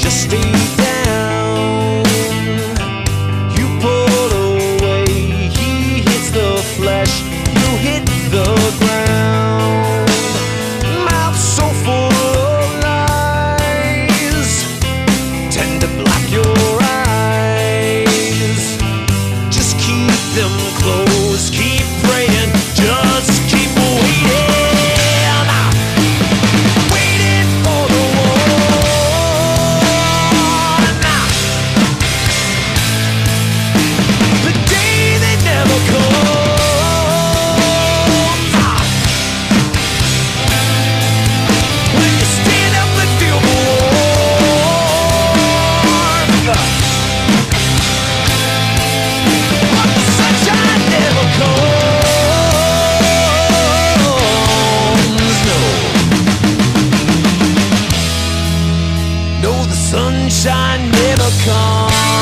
just stay. Sunshine never comes.